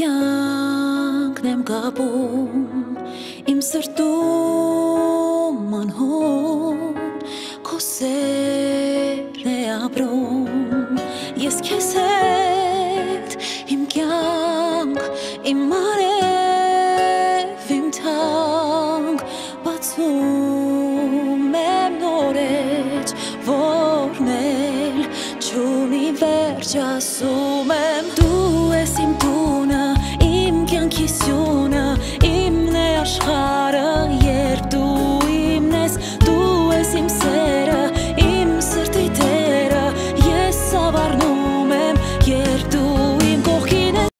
կյանքն եմ գապում իմ սրտում անհոն քո սերն է ապրում ես քեզ հետ իմ կյանք իմ մարև իմ թանկ բացում եմ նորեջ որն էլ չունի վերջ ասում եմ դու es impuna.